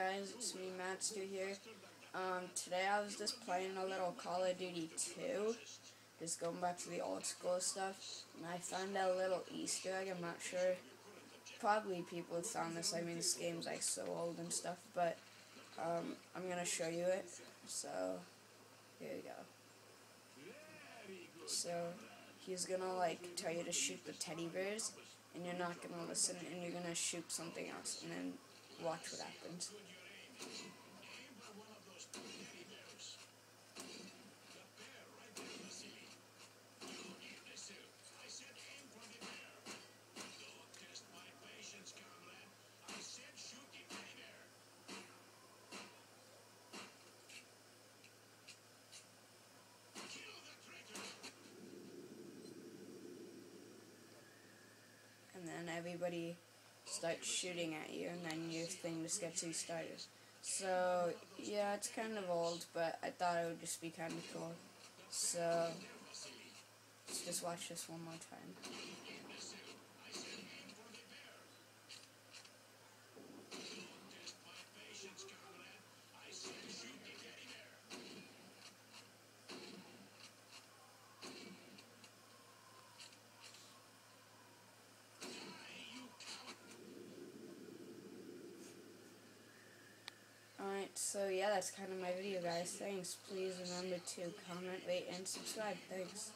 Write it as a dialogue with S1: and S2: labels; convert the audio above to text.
S1: guys, it's me Mattster here. Um, today I was just playing a little Call of Duty 2, just going back to the old school stuff, and I found a little Easter egg, I'm not sure, probably people have found this, I mean this game's like so old and stuff, but um, I'm gonna show you it, so here you go. So he's gonna like tell you to shoot the teddy bears, and you're not gonna listen, and you're gonna shoot something else, and then watch what happens. and then everybody starts shooting at you, and then your thing just gets restarted. So, yeah, it's kind of old, but I thought it would just be kind of cool. So, let's just watch this one more time. Alright, so yeah, that's kind of my video, guys. Thanks. Please remember to comment, rate, and subscribe. Thanks.